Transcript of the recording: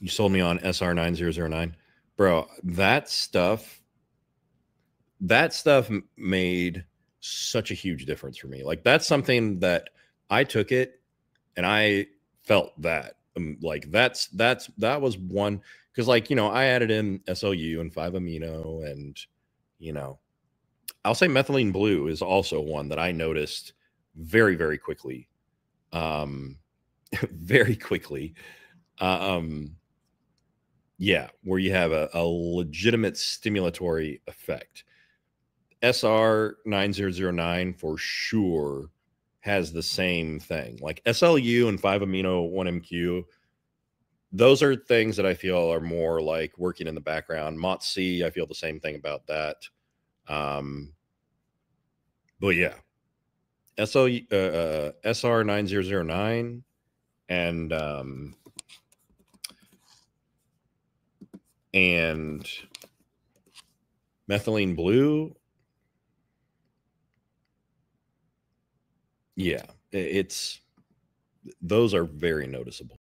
you sold me on SR9009. Bro, that stuff that stuff made such a huge difference for me. Like that's something that I took it and I felt that. Um, like that's that's that was one because like you know I added in SLU and 5 amino and you know I'll say methylene blue is also one that I noticed very very quickly um very quickly uh, um yeah where you have a, a legitimate stimulatory effect. Sr 9009 for sure has the same thing like slu and 5 amino 1mq those are things that i feel are more like working in the background. MOTS-c i feel the same thing about that um but yeah. SL, uh, uh, SR 9009 and um, and methylene blue. Yeah, it's those are very noticeable.